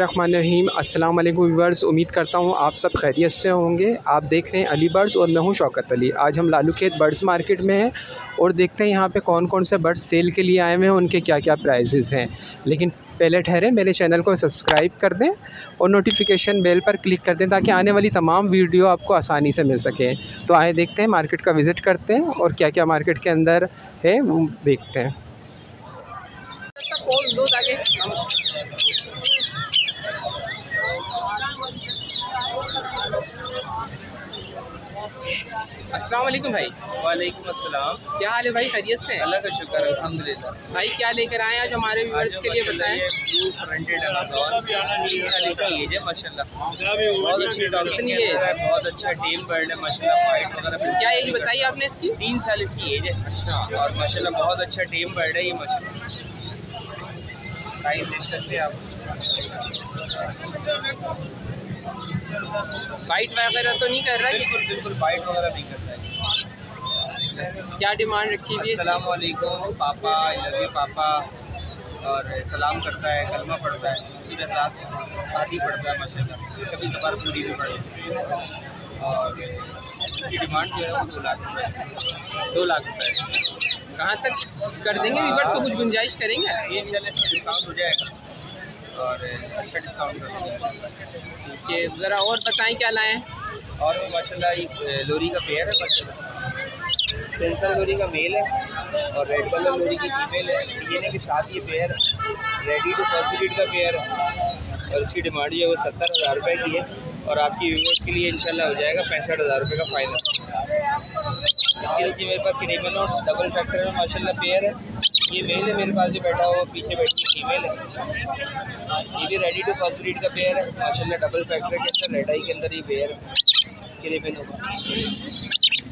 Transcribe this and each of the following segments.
बिसमीम अस्सलाम वालेकुम व्यूवर्स उम्मीद करता हूँ आप सब खैरियत से होंगे। आप देख रहे हैं अली बर्ड्स और मैं हूँ शौकत अली। आज हम लालू खेत बर्ड्स मार्केट में हैं और देखते हैं यहाँ पे कौन कौन से बर्ड्स सेल के लिए आए हुए हैं, उनके क्या क्या प्राइजेज़ हैं। लेकिन पहले ठहरे मेरे चैनल को सब्सक्राइब कर दें और नोटिफिकेशन बेल पर क्लिक कर दें ताकि आने वाली तमाम वीडियो आपको आसानी से मिल सके। तो आए देखते हैं, मार्केट का विज़िट करते हैं और क्या क्या मार्केट के अंदर है, वो देखते हैं। अस्सलाम वालेकुम भाई। वालेकुम अस्सलाम। क्या हाल है भाई? खैरियत से? अल्लाह का शुक्र अल्हम्दुलिल्लाह। भाई क्या लेकर आए आज हमारे व्यूअर्स के लिए बताएँ? ब्लू माशाल्लाह। बहुत अच्छी डॉग है बहुत अच्छा टेम बर्ड है माशाल्लाह। फाइट वगैरह क्या एज बताई आपने इसकी? तीन साल इसकी एज है। अच्छा। और माशाल्लाह बहुत अच्छा टेम बर्ड है ये माशाल्लाह। साइज़ देख सकते हैं आप। वाइट वगैरह तो नहीं कर रहा है? बिल्कुल बिल्कुल फाइट वगैरह नहीं कर है क्या डिमांड रखी हुई है वालेकुम पापा आई लव यू पापा। और सलाम करता है कलमा पढ़ता है फिर अल्लाह आदि पढ़ता है माशाल्लाह। कभी कभार पूरी भी पढ़ती है। और इसकी डिमांड जो है वो दो लाख रुपये है। दो लाख रुपये कहाँ तक कर देंगे? व्यूवर्स को कुछ गुंजाइश करेंगे? ये इंशाल्लाह इसमें डिस्काउंट हो जाएगा। और अच्छा डिस्काउंट कर देंगे कि ज़रा और बताएँ क्या लाएँ? और वो माशाल्लाह एक लोरी का पेयर है माशाल्लाह। सेंसर लोरी का मेल है और रेड कलर लोरी की फीमेल है। डीएनए के साथ ये पेयर रेडी टू फ़र्स्ट का पेयर है। और इसकी डिमांड जो है वो सत्तर हज़ार रुपये की है। और आपकी व्यूवर्स के लिए इंशाल्लाह हो जाएगा पैंसठ हज़ार रुपये का फ़ायदा इसके नीचे मेरे पास क्रीमन और डबल फैक्टर में माशाल्लाह पेयर है। ये मेल है, मेरे पास जो बैठा हुआ पीछे बैठी फीमेल है। ये भी रेडी टू फ़र्स्ट ब्रीड का पेयर है। माशाल्लाह डबल फैक्टर के अंदर रेड के अंदर ये पेयर है। क्रीमन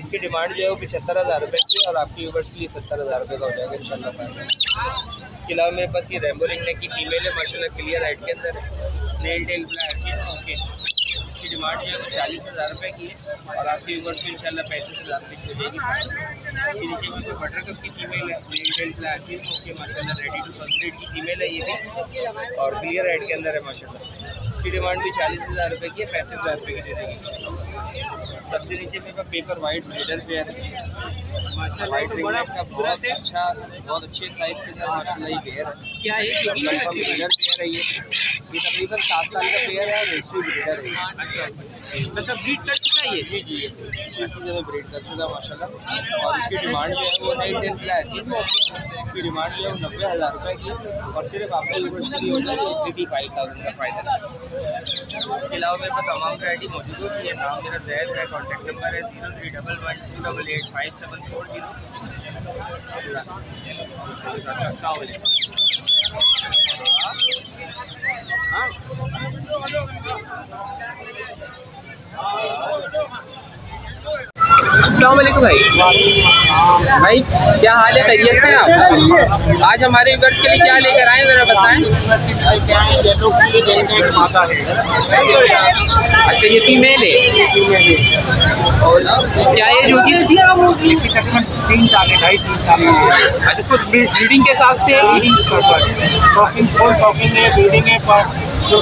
इसकी डिमांड जो है वो पचहत्तर हज़ार रुपये की और आपकी व्यूवर्स के लिए सत्तर हज़ार रुपये का हो जाएगा, इंशाल्लाह। फाइनल इसके अलावा मेरे पास ये रेम्बो रिंगने की फीमेल है, माशाल्लाह क्लियर हाइट के अंदर। नेल टेल ब्लैक ओके इसकी डिमांड जो है वो चालीस हज़ार रुपये की है और आपकी उम्र को इंशाल्लाह पैंतीस हज़ार रुपये की जाएगी। इसके नीचे भी जो बटर कप की फीमेल है माशा ओके रेडी टू कंप्लीट की फीमेल है ये भी। और क्लियर हेड के अंदर है माशा इसकी डिमांड भी चालीस हज़ार रुपये की है, पैंतीस हज़ार रुपये की दे देंगे। सबसे नीचे मेरे पास पेपर वाइट ब्रेडर पेयर है। वाइट रिंगनेट का बहुत अच्छा बहुत अच्छे साइज़ के अंदर माशाल्लाह पेयर है। क्या ब्रीडर पेयर है ये। ये तकरीबन सात साल का पेयर है ब्रीडर है अच्छा। मतलब ब्रीड है ये जी जी छः सीज़न में ब्रीड कर चुका है माशाल्लाह। और इसकी डिमांड जो है वो नई टेन प्लायर चीज़ इसकी डिमांड जो है वो नब्बे हज़ार रुपये की और सिर्फ़ आपके होता है डी टी फाइव थाउज़ेंड का फ़ायदा। इसके अलावा मेरे पास तमाम वैरायटी मौजूद होती है। नाम मेरा जैद है कॉन्टैक्ट नंबर है zero three double one two double eight five seven four zero अस्सलाम वालेकुम भाई। भाई, क्या हाल है? खैरियत से आप? आज हमारे व्यूअर्स के लिए क्या लेकर आए ज़रा बताएँ? अच्छा ये फीमेल है। और क्या एज होगी इसकी? तीन साल है ढाई तीन साल अच्छा कुछ ब्रीडिंग के हिसाब से? टॉकिंग फुल है ब्रीडिंग है जो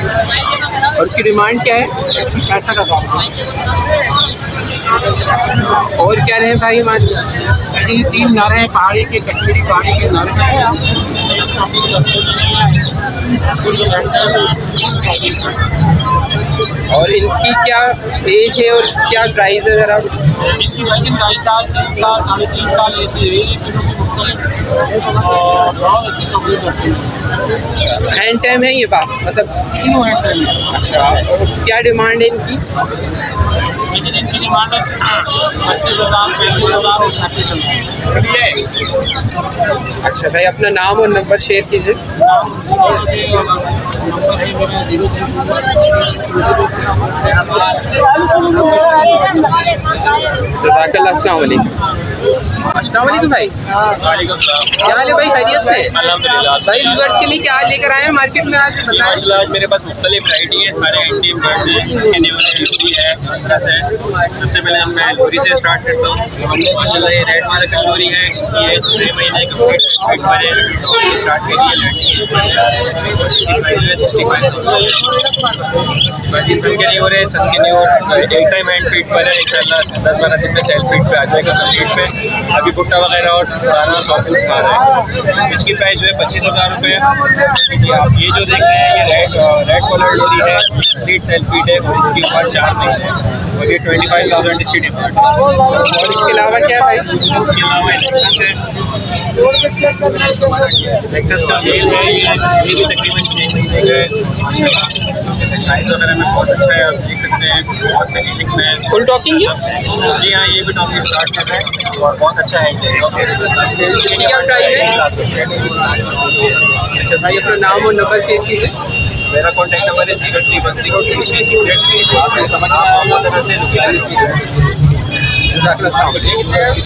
और उसकी डिमांड क्या है? पैंसठ हज़ार और क्या रहे भाई हमारे ये तीन नारे हैं, पहाड़ी के, कश्मीरी पहाड़ी के नर हैं और इनकी क्या एज है और क्या प्राइस है ज़रा वज़न ढाई साल तीन साल, साढ़े तीन साल है और बहुत अच्छी है हैंड टाइम है ये बात मतलब तीनों हैं ट्रेन अच्छा। और क्या डिमांड है इनकी? लेकिन इनकी डिमांड है पच्चीस हज़ार पैंतीस हज़ार और पैंतीस हज़ार अच्छा भाई अपना नाम और नंबर शेयर कीजिए। जजाकल्ला अस्सलाम अस्सलाम भाई। क्या हाल है भाई? खैरियत से? भाई व्यूअर्स के लिए क्या लेकर आए हैं मार्केट में आज? बताएँ। आज मेरे पास मुख्तलिफ़ वैरायटी है सारे एंटी बर्ड्स हैं कैनिवल है बस है। सबसे पहले हम मैं लोरी से स्टार्ट करता हूँ। माशाल्लाह ये रेड वाला कलोरी है इसकी है छः महीने कंप्लीट बने स्टार्ट के लिए प्राइस है सिक्सटी फाइव बाकी सन के नहीं हो रहे सन के नहीं हो एक टाइम हैंड फीट पर है इंशाल्लाह दस बारह दिन में सेल्फ फीट पे आ जाएगा कंप्लीट पे अभी भुट्टा वगैरह और पुराना सॉफ्ट खा रहा है। इसकी प्राइस जो है पच्चीस हज़ार रुपये ये आप ये जो देख रहे हैं, ये रेड रेड कलर लोरी है कंप्लीट सेल्फ फीट है और इसकी ऊपर चार नहीं है। और ये ट्वेंटी फाइव थाउज़ेंड इसकी डिमांड है। और इसके अलावा क्या है इसके अलावा है इलेक्ट्रस का मेल है ये ये भी तकरीबन छः महीने का है साइज़ वगैरह में बहुत अच्छा है आप देख सकते हैं बहुत फिनिशिंग में फुल टॉकिंग जी हाँ ये भी टॉपिक स्टार्ट कर रहे हैं और बहुत अच्छा है है? अच्छा भाई अपना नाम और नंबर शेयर कीजिए। मेरा कॉन्टैक्ट नंबर है zero three one zero three three six eight three. आप तरह से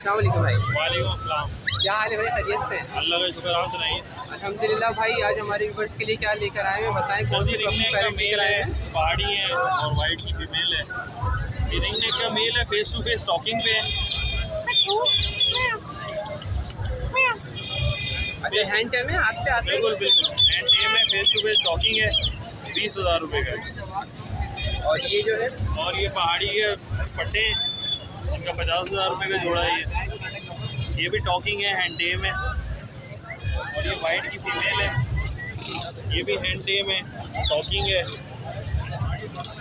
वालेकुम भाई। क्या हाल है भाई? खैरियत से? अल्लाह का शुक्र आप सुनाइए। अल्हम्दुलिल्लाह भाई आज हमारे व्यूवर्स के लिए क्या लेकर आए हैं? बताएँ कौन सी लेकर आए है हैं? पहाड़ी है और वाइट की फीमेल है। ये रिंग नेक का मेल है फेस टू फेस टॉकिंग पे है। अच्छा हैंड टाइम है? हाथ पे आते बिल्कुल हैं बिल्कुल। एंड एम है फेस टू फेस टॉकिंग है बीस हज़ार रुपये का और ये जो है? और ये पहाड़ी के पट्टे इनका पचास हज़ार रुपये का जोड़ा है ये। ये भी टॉकिंग है हैंड टेम है और ये वाइट की फीमेल है। ये भी हैंड टेम है टॉकिंग है।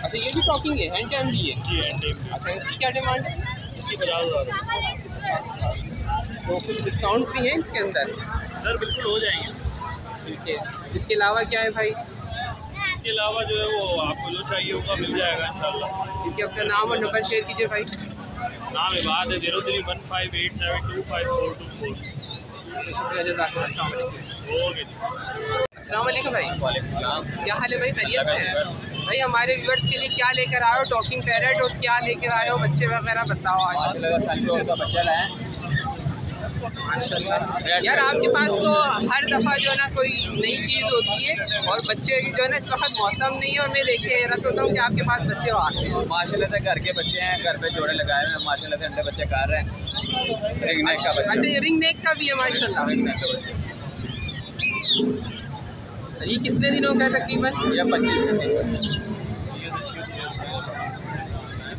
अच्छा ये भी टॉकिंग है हैंड टाइम भी है जी हैंड टेम अच्छा इसकी क्या डिमांड है? इसकी पचास हज़ार तो कुछ डिस्काउंट भी है इसके अंदर? सर बिल्कुल हो जाएँगे। ठीक है। इसके अलावा क्या है भाई? इसके अलावा जो है वो आपको जो चाहिए होगा मिल जाएगा इंशाल्लाह। ठीक है अपना नाम और नंबर शेयर कीजिए भाई। नाम इबाद है zero three one five eight seven two five four two four शुक्रिया ओके भाई। क्या हाल है भाई? खैरियत से है। भाई हमारे व्यूअर्स के लिए क्या लेकर आए हो? टॉकिंग पैरेट और क्या लेकर आए हो? बच्चे वगैरह बताओ आज। का बच्चा लाए यार आपके पास तो हर दफ़ा जो है ना कोई नई चीज़ होती है और बच्चे जो है ना इस वक्त मौसम नहीं है और मैं देख के हैरत होता हूँ कि आपके पास बच्चे आते हैं। माशाल्लाह से घर के बच्चे हैं घर पे जोड़े लगाए हुए हैं माशाल्लाह से अंडे बच्चे कर रहे हैं। रिंग नेक का अच्छा बच्चा ये रिंग नेक का भी है माशाल्लाह। रिंग नेक का बच्चा। ये कितने दिनों का है तकरीबन? ये पच्चीस दिन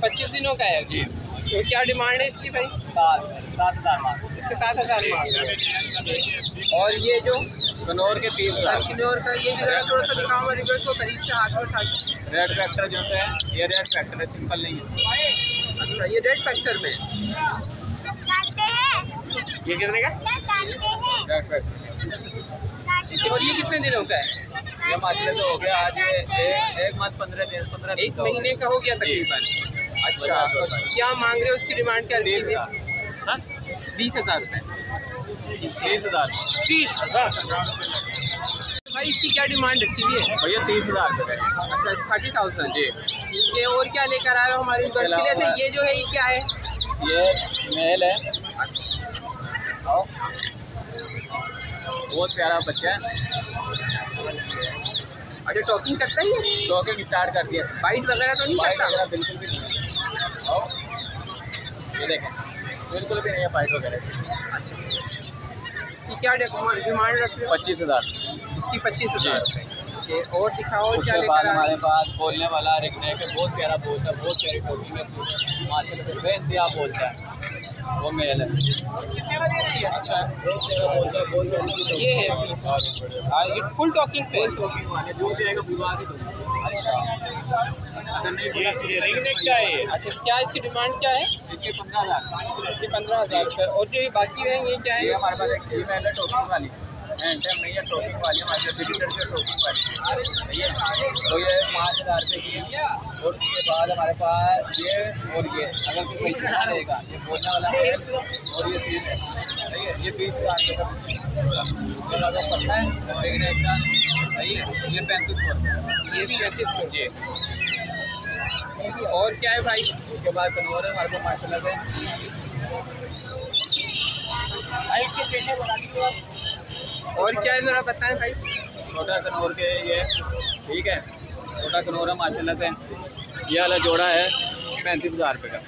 पच्चीस दिनों का है? जी। तो क्या डिमांड है इसकी भाई? सात सात हज़ार मार इसके सात हज़ार मांग। और ये जो कनौर के तीन हज़ार। किलोर का ये भी थोड़ा सा दिखाओ हमारे को करीब से हाथ में उठा रेड फैक्टर जो है ये रेड फैक्टर है सिंपल नहीं है। अच्छा ये डेड फैक्टर में। ये कितने का? रेड फैक्टर और ये कितने दिनों का है? ये माशाल्लाह तो हो गया आज एक, एक पंद्रह दिन पंद्रह एक महीने का हो गया तकरीबन। अच्छा। तो क्या मांग रहे हो उसकी डिमांड क्या रखी हज़ार बीस हज़ार रुपये तीस हज़ार। तीस हज़ार। भाई इसकी क्या डिमांड रखी हुई है? भैया तीस हज़ार रुपये अच्छा थर्टी थाउज़ेंड जी। है और क्या लेकर आए हो हमारे के लिए? अच्छा ये जो है ये क्या है? ये मेल है। बहुत प्यारा बच्चा है। अच्छा टॉकिंग करता ही है टॉकिंग स्टार्ट कर दिया। बाइट वगैरह तो नहीं करता? बिल्कुल भी नहीं। ये देखें। बिल्कुल भी नहीं है फाइट वगैरह। इसकी क्या डिमांड रख रहे हो। पच्चीस हज़ार। इसकी पच्चीस हज़ार रुपये और दिखाओ उसके बाद हमारे पास बोलने वाला रिकने के बहुत प्यारा बोलता है बहुत प्यारी है। माशाल्लाह से बोलता है। वो मेल है। अच्छा बोलता है बहुत ये है। फुल टॉकिंग पे। टॉकिंग वाले जो आएगा बुलवा अच्छा क्या इसकी डिमांड क्या है? इसके पंद्रह हज़ार। इसकी पंद्रह हज़ार रुपये। और जो ये बाकी है ये क्या है? हमारे पास एक फीमेल है टोकिंग वाली। है टोकिंग वाली हमारे डिजिटल से टोकिंग वाली। है तो ये पाँच हज़ार रुपये की है। और उसके बाद हमारे पास ये और ये। अगर कोई पैसे ना लेगा ये बोलने वाला है। और ये तीन है। ये बीस हज़ार रुपये का पड़ता है। लेकिन है ये पैंतीस सौ ये भी पैंतीस सौ जी। और क्या है भाई? उसके बाद कन्वर है हमारे पास माशाल्लाह से। और क्या है ज़रा बताएँ भाई? छोटा कनौर के ये ठीक है? छोटा कनौर है माशाल्लाह से। ये वाला जोड़ा है पैंतीस हज़ार रुपये का।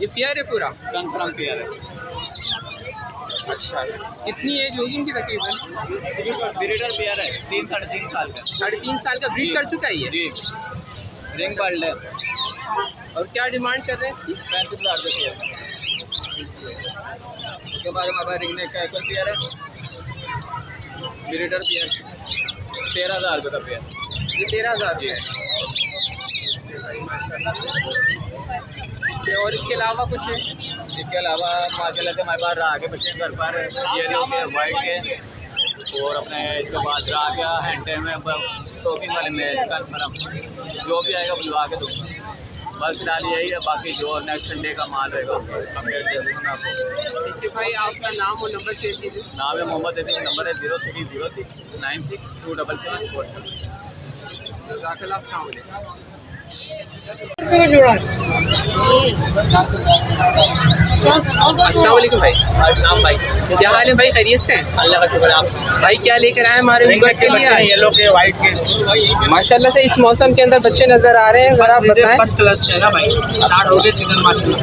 ये पेयर है पूरा? कन्फर्म पेयर है। अच्छा कितनी एज होगी इनकी तकरीबन? ब्रीडर पेयर है तीन साढ़े तीन साल का। साढ़े तीन साल का ब्रीड कर चुका है ये? जी। रिंग बर्ल्ड है। और क्या डिमांड कर रहे हैं इसकी? पैंतीस हज़ार रुपये उसके बाद हमारे रिंग नेक का एक पेयर है। ब्रीडर पेयर तेरह हज़ार रुपये का पेयर ये तेरह हज़ार जी। है। और इसके अलावा कुछ है? इसके अलावा माशाल्लाह से हमारे पास रहा के बच्चे घर पर येलो के वाइट के। और अपने इसके बाद रहा के हैंडे में टोकिंग वाले मेल कन्फर्म जो भी आएगा बुलवा के दूँगा। बस फ़िलहाल यही है बाकी जो नेक्स्ट संडे का माल मैं आपको। भाई आपका नाम और नंबर शेयर कीजिए। नाम है मोहम्मद अदीम नंबर है zero three zero six nine six two double seven four वालेकुम भाई। नाम भाई? क्या हाल है भाई? खैरियत से? अल्लाह का शुक्र आप भाई क्या लेकर आए हमारे के लिए? येलो के वाइट के। माशाल्लाह से इस मौसम के अंदर बच्चे नज़र आ रहे हैं ज़रा आप बताएँ। फ़र्स्ट क्लास है ना भाई। स्टार्ट हो गए चिकन माशाल्लाह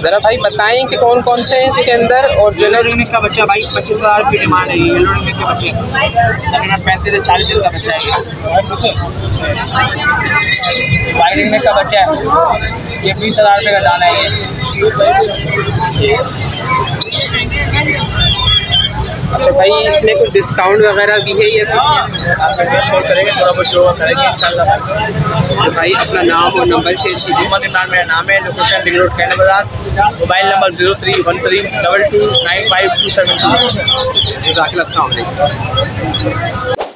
ज़रा भाई बताएँ कि कौन कौन से हैं इसके अंदर और जो का बच्चा भाई पच्चीस हज़ार की डिमांड है येलो के बच्चे। पैंतीस से चालीस दिन का बच्चा है। वाइट रिंग का बच्चा है। ये बीस हज़ार रुपये का दाना है ये। अच्छा भाई इसमें कुछ डिस्काउंट वगैरह भी है ये तो आपका कॉल करेंगे थोड़ा बहुत जो करेंगे इंशाल्लाह। भाई भाई अपना नाम और नंबर मोहम्मद इमरान मेरा नाम है लोकेशन डिग्री रोड कैंड बाज़ार mobile number zero three one three double two nine five two seven two वालेकुम